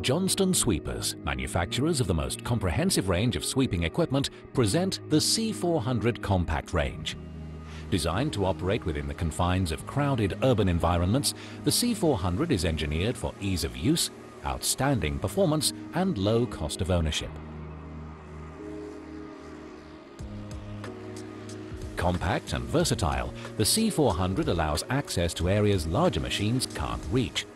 Johnston Sweepers, manufacturers of the most comprehensive range of sweeping equipment, present the C400 compact range. Designed to operate within the confines of crowded urban environments, the C400 is engineered for ease of use, outstanding performance and low cost of ownership. Compact and versatile, the C400 allows access to areas larger machines can't reach.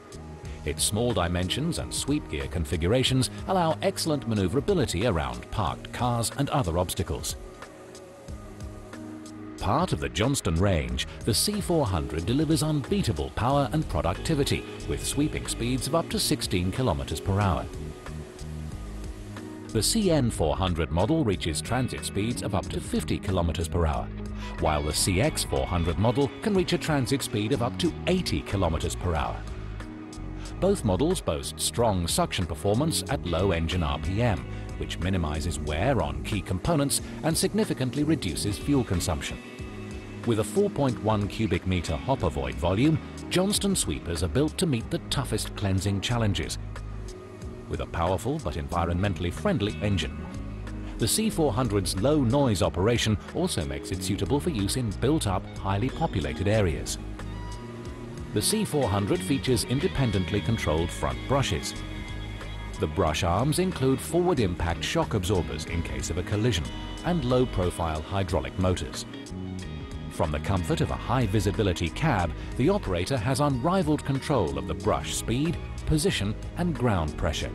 Its small dimensions and sweep gear configurations allow excellent maneuverability around parked cars and other obstacles. Part of the Johnston range, the C400 delivers unbeatable power and productivity with sweeping speeds of up to 16 km per hour. The CN400 model reaches transit speeds of up to 50 km per hour, while the CX400 model can reach a transit speed of up to 80 km per hour. Both models boast strong suction performance at low engine RPM, which minimizes wear on key components and significantly reduces fuel consumption. With a 4.1 cubic meter hopper void volume, Johnston sweepers are built to meet the toughest cleansing challenges. With a powerful but environmentally friendly engine. The C400's low noise operation also makes it suitable for use in built-up, highly populated areas. The C400 features independently controlled front brushes. The brush arms include forward impact shock absorbers in case of a collision and low-profile hydraulic motors. From the comfort of a high visibility cab, the operator has unrivaled control of the brush speed, position and ground pressure.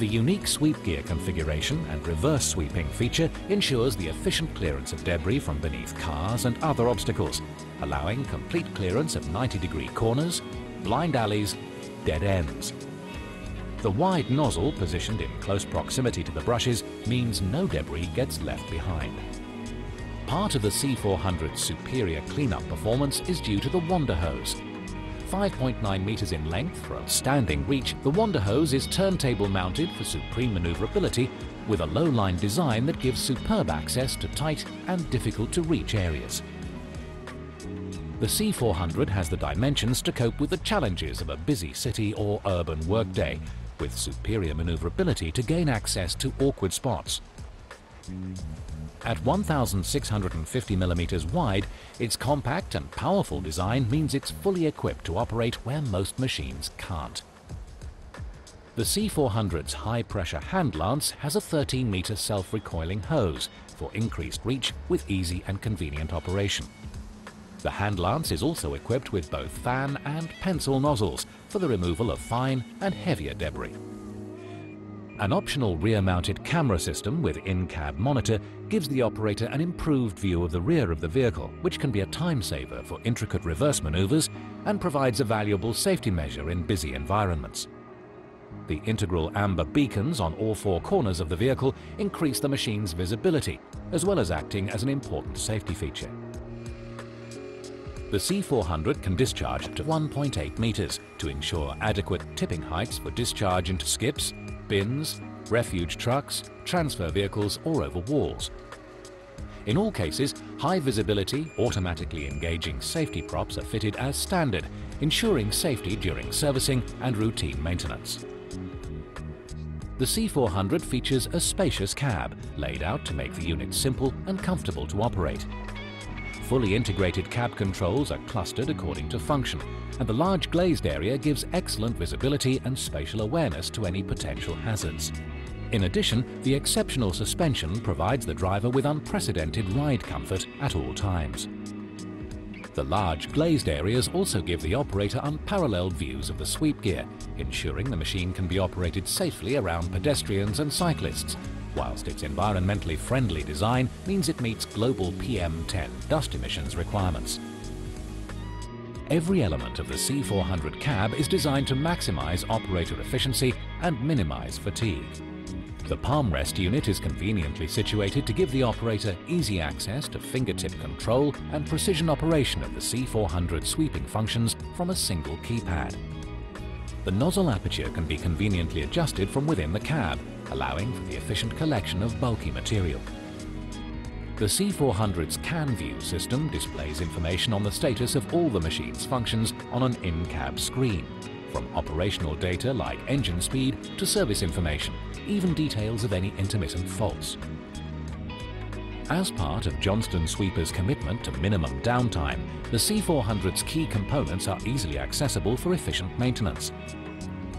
The unique sweep gear configuration and reverse sweeping feature ensures the efficient clearance of debris from beneath cars and other obstacles, allowing complete clearance of 90 degree corners, blind alleys, dead ends. The wide nozzle positioned in close proximity to the brushes means no debris gets left behind. Part of the C400's superior cleanup performance is due to the Wander hose, 5.9 meters in length for outstanding reach, the Wander hose is turntable mounted for supreme maneuverability with a low-line design that gives superb access to tight and difficult to reach areas. The C400 has the dimensions to cope with the challenges of a busy city or urban workday, with superior maneuverability to gain access to awkward spots. At 1,650 millimeters wide, its compact and powerful design means it's fully equipped to operate where most machines can't. The C400's high-pressure hand lance has a 13-meter self-recoiling hose for increased reach with easy and convenient operation. The hand lance is also equipped with both fan and pencil nozzles for the removal of fine and heavier debris. An optional rear-mounted camera system with in-cab monitor gives the operator an improved view of the rear of the vehicle, which can be a time saver for intricate reverse maneuvers and provides a valuable safety measure in busy environments. The integral amber beacons on all four corners of the vehicle increase the machine's visibility, as well as acting as an important safety feature. The C400 can discharge up to 1.8 meters to ensure adequate tipping heights for discharge into skips, bins, refuge trucks, transfer vehicles or over walls. In all cases, high visibility, automatically engaging safety props are fitted as standard, ensuring safety during servicing and routine maintenance. The C400 features a spacious cab, laid out to make the unit simple and comfortable to operate. Fully integrated cab controls are clustered according to function, and the large glazed area gives excellent visibility and spatial awareness to any potential hazards. In addition, the exceptional suspension provides the driver with unprecedented ride comfort at all times. The large glazed areas also give the operator unparalleled views of the sweep gear, ensuring the machine can be operated safely around pedestrians and cyclists whilst its environmentally friendly design means it meets global PM10 dust emissions requirements. Every element of the C400 cab is designed to maximize operator efficiency and minimize fatigue. The palm rest unit is conveniently situated to give the operator easy access to fingertip control and precision operation of the C400 sweeping functions from a single keypad. The nozzle aperture can be conveniently adjusted from within the cab, allowing for the efficient collection of bulky material. The C400's CanView system displays information on the status of all the machine's functions on an in-cab screen, from operational data like engine speed to service information, even details of any intermittent faults. As part of Johnston Sweeper's commitment to minimum downtime, the C400's key components are easily accessible for efficient maintenance.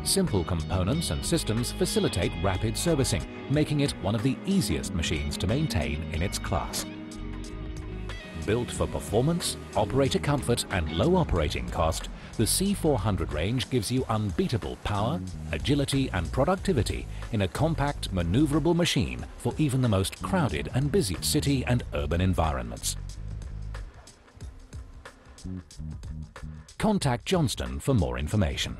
Simple components and systems facilitate rapid servicing, making it one of the easiest machines to maintain in its class. Built for performance, operator comfort and low operating cost, the C400 range gives you unbeatable power, agility and productivity in a compact, maneuverable machine for even the most crowded and busy city and urban environments. Contact Johnston for more information.